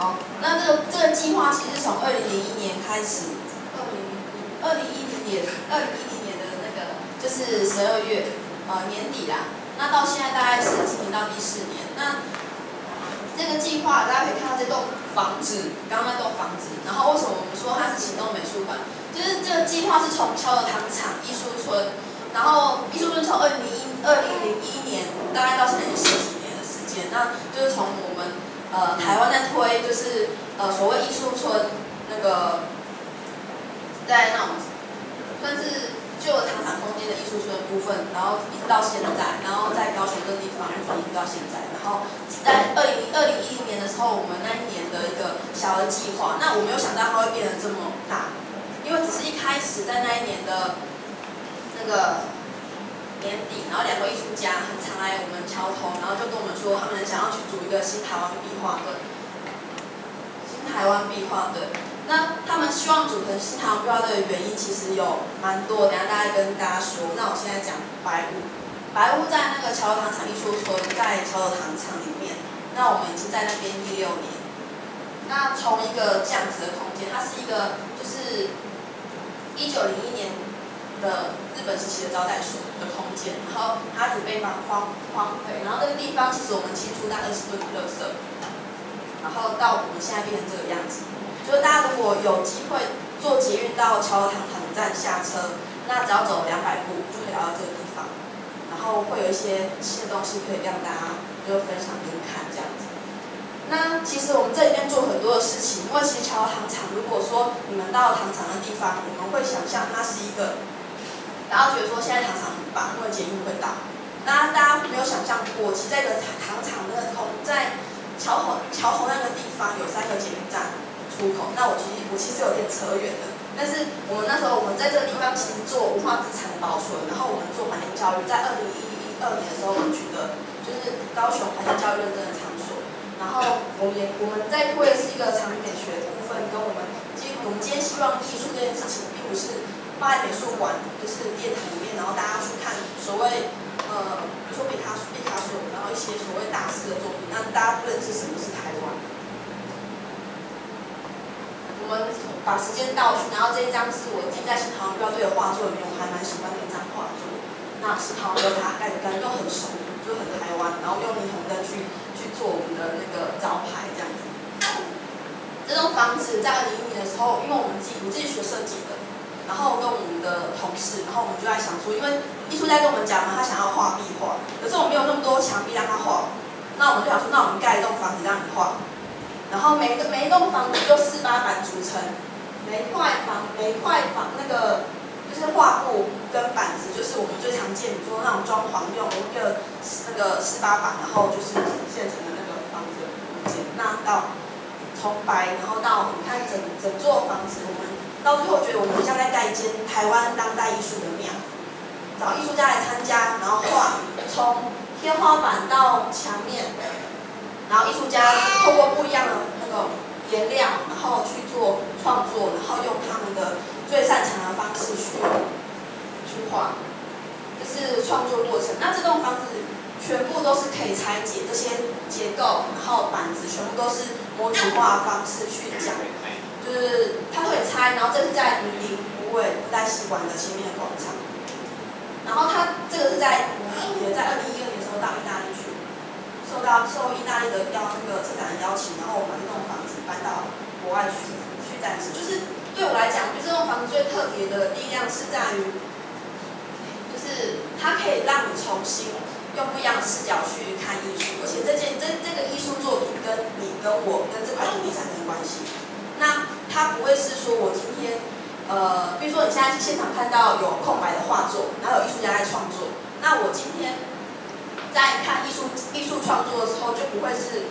好，那这个这个计划其实从二零零一年开始，二零二零一零年二零一零年的那个就是十二月呃年底啦。那到现在大概是进行到第四年。那这个计划大家可以看到这栋房子，刚刚那栋房子。然后为什么我们说它是行动美术馆？就是这个计划是从桥的糖厂艺术村，然后艺术村从二零零一二零零一年大概到现在十几年的时间，那就是从我们呃台湾在推，就是呃所谓艺术村那个在那种算是旧的糖厂空间的艺术村部分，然后一直到现在，然后在高雄这个地方一直到现在，然后在二零二零一零年的时候，我们那一年的一个小的计划，那我没有想到它会变得这么大。因为只是一开始在那一年的那个年底，然后两个艺术家很常来我们桥头，然后就跟我们说，他们想要去组一个新台湾壁画队。新台湾壁画队，那他们希望组成新台湾壁画队的原因其实有蛮多，等下大概跟大家说。那我现在讲白屋，白屋在那个桥头糖厂艺术村，在桥头糖厂里面，那我们已经在那边第六年。那从一个这样子的空间，它是一个就是。一九零一年的日本时期的招待所的空间，然后它只被荒荒荒废，然后这个地方其实我们清出大概二十吨垃圾，然后到我们现在变成这个样子。就是大家如果有机会坐捷运到桥头塘站下车，那只要走两百步就可以来到这个地方，然后会有一些新的东西可以让大家就分享给你看这样子。那其实我们这里面做很多的事情，因为其实桥糖厂，如果说你们到糖厂的地方，你们会想象它是一个，然后觉得说现在糖厂很棒，因为捷运会到。那大家没有想象过，其实在一个糖厂那个口，在桥头桥头那个地方有三个捷运站出口。那我其实我其实有点扯远了，但是我们那时候我们在这个地方其实做文化资产的保存，然后我们做环境教育，在二零一一二年的时候，我们取得就是高雄环境教育认证的场所。然后我们也我们在推的是一个场景美学的部分，跟我们今我们今天希望艺术这件事情，并不是放在美术馆，就是殿堂里面，然后大家去看所谓呃，比如说毕卡毕卡索，然后一些所谓大师的作品，那大家不认识什么是台湾。我们把时间倒去，然后这一张是我自己在新唐标队的画作里面，我还蛮喜欢的一张画作。那新唐标他盖的盖又很熟，就很台湾，然后用霓虹灯去去。做我们的那个招牌这样子，这栋房子在二零一年的时候，因为我们自己我自己学设计的，然后跟我们的同事，然后我们就在想说，因为艺术家跟我们讲他想要画壁画，可是我没有那么多墙壁让他画，那我们就想说，那我们盖一栋房子让你画，然后每个每一栋房子就四八板组成，每块房每块房那个就是画布跟板子，就是我们最常见，说那种装潢用一个那个四八板，然后就是现成的。那到从白，然后到你看整整座房子，我们到最后觉得我们像在盖一间台湾当代艺术的庙，找艺术家来参加，然后画从天花板到墙面，然后艺术家透过不一样的那个颜料，然后去做创作，然后用他们的最擅长的方式去去画，这是创作过程。那这栋房子。全部都是可以拆解这些结构，然后板子全部都是模组化方式去讲，就是他会拆，然后这是在云林湖尾布袋戏馆的前面的广场，然后他这个是在也在二零一二年时候到意大利去，受到受意大利的邀那个策展人邀请，然后我们这栋房子搬到国外去去展示，就是对我来讲，就这栋房子最特别的力量是在于，就是它可以让你重新。用不一样的视角去看艺术，而且这件这这个艺术作品跟你跟我跟这块土地产生关系。那它不会是说我今天，呃，比如说你现在去现场看到有空白的画作，然后有艺术家在创作，那我今天在看艺术艺术创作的时候，就不会是，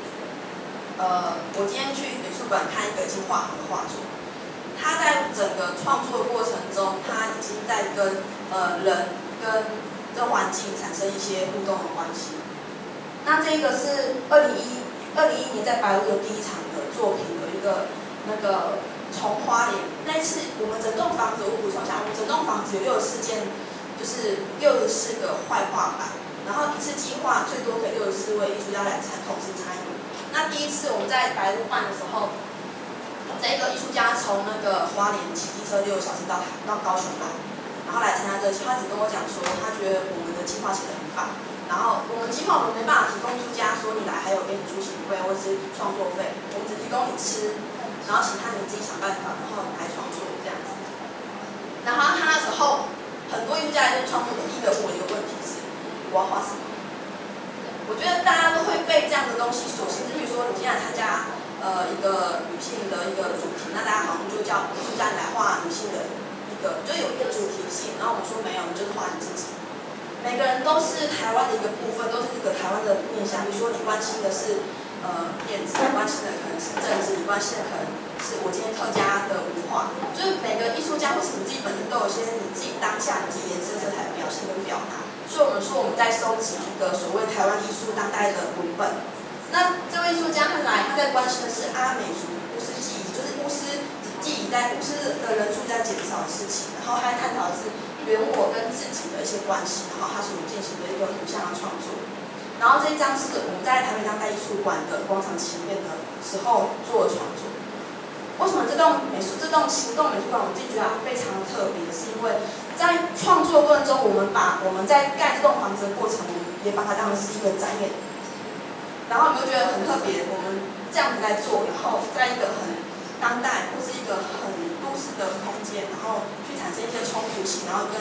呃，我今天去美术馆看一个已经画好的画作，他在整个创作的过程中，他已经在跟呃人跟。跟环境产生一些互动的关系。那这个是二零一二零一年在白鹿的第一场的作品的一个那个从花莲那次，我们整栋房子我补充一下，我们整栋房子有六十四件，就是六十四个坏画板，然后一次计划最多可以六十四位艺术家来参同时参与。那第一次我们在白鹿办的时候，这个艺术家从那个花莲骑机车六个小时到到高雄来，然后来参加这个，他只跟我讲说，他觉得我们的计划写得很棒。然后我们计划我们没办法提供出家，说你来还有给你出行费或者是创作费，我们只提供你吃，然后其他你自己想办法，然后来创作这样子。然后他那时候很多艺术家来创作，第一个问我一个问题是，我要画什么？我觉得大家都会被这样的东西所限制，比如说你今天参加呃一个女性的一个主题，那大家好像就叫艺术家来画女性的一个，就有一个主题性，然后我们说没有，你就是画你自己。每个人都是台湾的一个部分，都是这个台湾的面向。比如说，你关心的是呃电子，关心的可能是政治，关心的可能是我今天客家的文化。就是每个艺术家或是你自己本身都有些你自己当下你自己颜色色彩的表现跟表达。所以我们说我们在收集一个所谓台湾艺术当代的文本。那这位艺术家他来，他在关心的是阿美族巫师记忆，就是巫师记忆在巫师的人数在减少的事情，然后他探讨的是。原我跟自己的一些关系，然后他所进行的一个图像的创作。然后这一张是我们在台北当代艺术馆的广场前面的时候做的创作。为什么这栋美术这栋行动美术馆我自己觉得非常的特别？是因为在创作过程中，我们把我们在盖这栋房子的过程，也把它当成是一个展演。然后你就觉得很特别，我们这样子在做，然后在一个很当代或是一个很都市的空间，然后去。产生一些冲突性，然后跟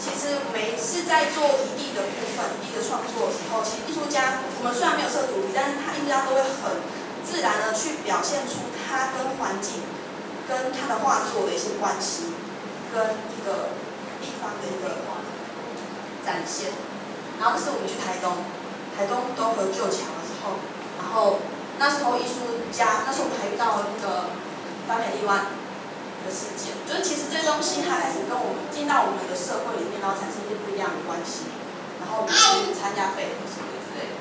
其实每一次在做一地的部分、一地的创作的时候，其实艺术家我们虽然没有设主题，但是他艺术家都会很自然的去表现出他跟环境、跟他的画作的一些关系，跟一个地方的一个展现。然后这是我们去台东，台东东河旧墙的时候，然后那时候艺术家，那时候我们还遇到那个翻美丽湾。的事件，就是其实这些东西它开始跟我们进到我们的社会里面，然后产生一些不一样的关系，然后我们去参加费什么之类。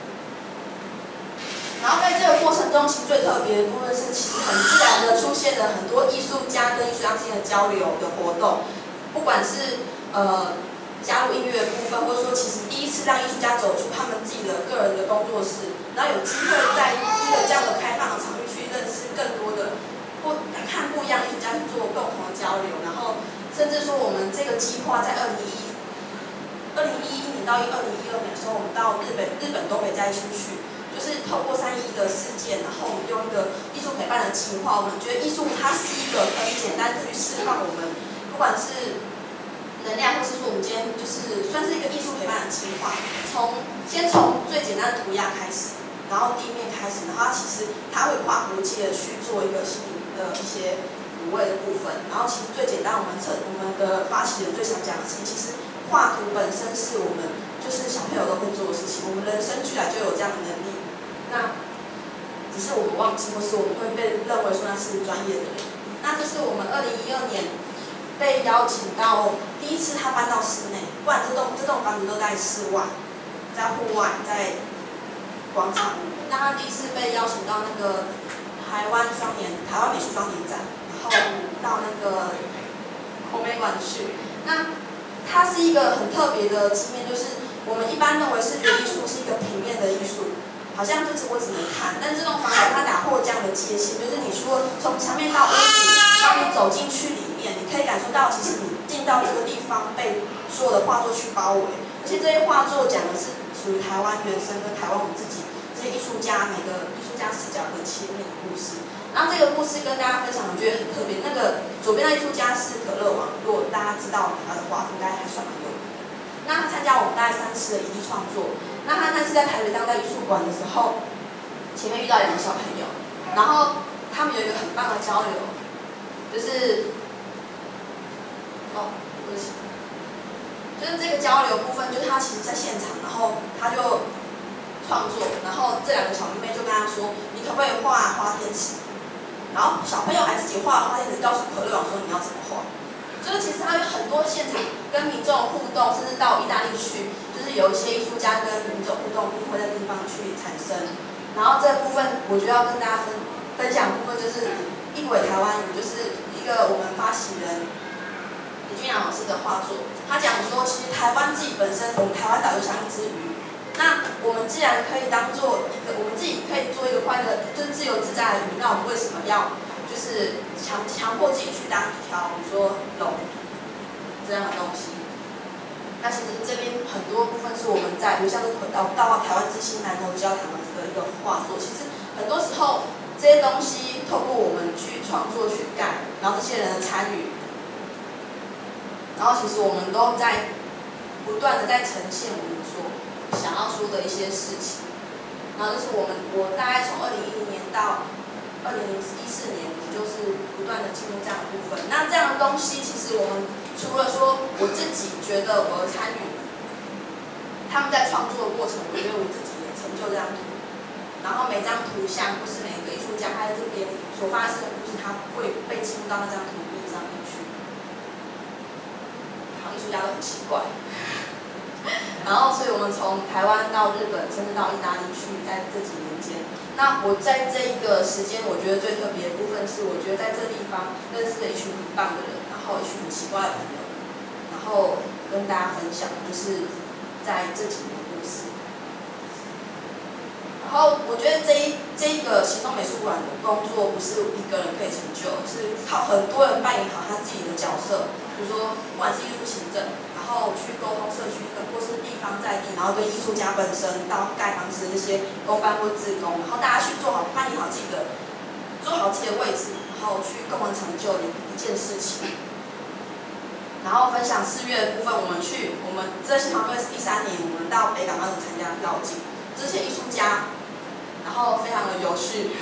然后在这个过程中，其实最特别的部分是，其实很自然的出现了很多艺术家跟艺术家之间的交流的活动，不管是呃加入音乐部分，或者说其实第一次让艺术家走出他们自己的个人的工作室，然后有机会在一个这样的开放的场域去认识更多的。不看不一样艺术家去做共同的交流，然后甚至说我们这个计划在二零一二零一一年到二零一二年的时候，我们到日本日本东北再出去，就是透过三一的事件，然后我们用一个艺术陪伴的计划，我们觉得艺术它是一个很简单去释放我们不管是能量，或是说我们今天就是算是一个艺术陪伴的计划，从先从最简单的涂鸦开始，然后地面开始，然后其实它会跨国界的去做一个心理。的一些补位的部分，然后其实最简单，我们测我们的发起人最想讲的是，其实画图本身是我们就是小朋友都会做的事情，我们人生俱来就有这样的能力，那只是我们忘记，或是我们会被认为说那是专业的人。那这是我们二零一二年被邀请到第一次他搬到室内，不然这栋这栋房子都在室外，在户外，在广场。那他第一次被邀请到那个。台湾双年，台湾美术双年展，然后到那个红美馆去。那它是一个很特别的经验，就是我们一般认为视觉艺术是一个平面的艺术，好像就是我只能看。但这栋房子它打破这样的界限，就是你除了从墙面到屋顶，当你走进去里面，你可以感受到，其实你进到这个地方被所有的画作去包围，而且这些画作讲的属于台湾原生跟台湾我们自己这些艺术家每个。艺术家视角的切面的故事，然后这个故事跟大家分享，我觉得很特别。那个左边的艺术家是可乐王，如果大家知道他的话，应该还算蛮有名。那他参加我们大概三次的一地创作，那他那次在台北当代艺术馆的时候，前面遇到两个小朋友，然后他们有一个很棒的交流，就是，哦，对不起，就是这个交流部分，就是他其实在现场，然后他就。创作，然后这两个小妹妹就跟他说：“你可不可以画花天使？”然后小朋友还自己画花天使，告诉可乐王说：“你要怎么画？”就是其实他有很多现场跟民众互动，甚至到意大利去，就是有一些艺术家跟民众互动，会在地方去产生。然后这部分我觉得要跟大家分分享部分就是一轨台湾语，就是一个我们发起人李俊阳老师的画作。他讲说，其实台湾自己本身，我们台湾岛就像一只鱼。那我们既然可以当做一个，我们自己可以做一个快乐，就是自由自在的鱼，那我们为什么要就是强强迫自己去当一条，比如说龙这样的东西？那其实这边很多部分是我们在，比如像是到到台湾之星南投教堂的这个一个画作，其实很多时候这些东西透过我们去创作去干，然后这些人的参与。然后其实我们都在不断的在呈现我们所想要说的一些事情。然后就是我们我大概从二零一零年到二零一四年，就是不断的进入这样的部分。那这样的东西，其实我们除了说我自己觉得我参与他们在创作的过程，我觉得我自己也成就这张图。然后每张图像或是每个艺术家他在这边所发生的故事，他会被记录到那张图片上面去。艺术家都很奇怪，然后，所以我们从台湾到日本，甚至到意大利去，在这几年间，那我在这一个时间，我觉得最特别的部分是，我觉得在这地方认识了一群很棒的人，然后一群很奇怪的朋友，然后跟大家分享，就是在这几年的故事。然后，我觉得这一这一个行动美术馆的工作，不是一个人可以成就，是靠很多人扮演好他自己的角色。比如说，不管是艺术行政，然后去沟通社区，跟或是地方在地，然后跟艺术家本身到盖房子的这些公办或自工，然后大家去做好扮演好自己的，做好自己的位置，然后去共同成就一一件事情。然后分享四月的部分，我们去，我们这新团队是第三年，我们到北港那里参加绕境，这些艺术家，然后非常的有趣。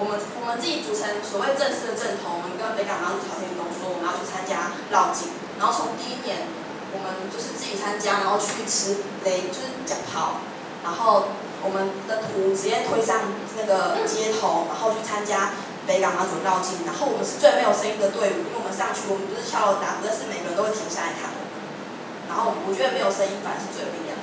我们我们自己组成所谓正式的正统，我们跟北港马祖朝天宫说我们要去参加绕境，然后从第一年我们就是自己参加，然后去吃雷就是讲袍，然后我们的图直接推上那个街头，然后去参加北港妈祖绕境，然后我们是最没有声音的队伍，因为我们上去我们不是敲锣打鼓，但是每个人都会停下来看我们，然后我觉得没有声音反而是最有力量，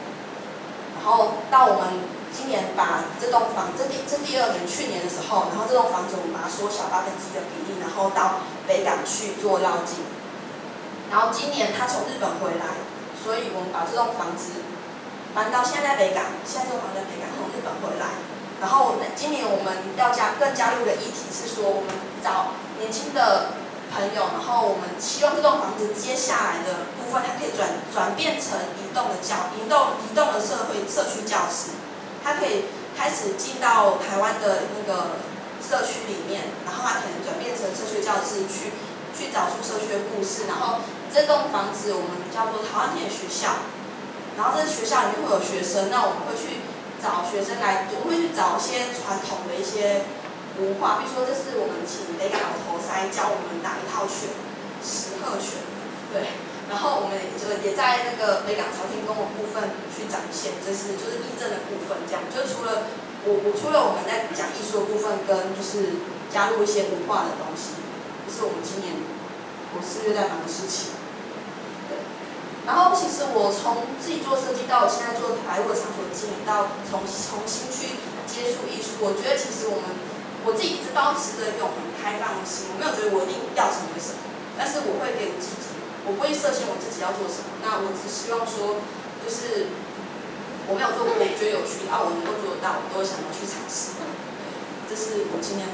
然后到我们。今年把这栋房，这第这第二年，去年的时候，然后这栋房子我们把它缩小八分之一的比例，然后到北港去做绕境。然后今年他从日本回来，所以我们把这栋房子搬到现在北港，现在这栋房子北港，从日本回来。然后今年我们要加更加入的议题是说，我们找年轻的朋友，然后我们希望这栋房子接下来的部分，它可以转转变成移动的教移动移动的社会社区教室。他可以开始进到台湾的那个社区里面，然后他可能转变成社区教室去去找出社区的故事。然后这栋房子我们叫做台湾田学校，然后这学校里面会有学生，那我们会去找学生来，我们会去找一些传统的一些文化，比如说这是我们请北港老头塞教我们打一套拳，十鹤拳，对。然后我们就也在那个北港朝天宫的部分去展现，这是就是地震的部分，这样就除了我我除了我们在讲艺术的部分，跟就是加入一些文化的东西，就是我们今年我四月在忙的事情。对，然后其实我从自己做设计到我现在做台物的场所经营，到重重新去接触艺术，我觉得其实我们我自己一直保持着一种很开放的心，我没有觉得我一定要成为什么，但是我会给自己。我不会设限我自己要做什么，那我只希望说，就是我没有做过，我觉得有趣，啊，我能够做得到，我都想要去尝试。这是我今天。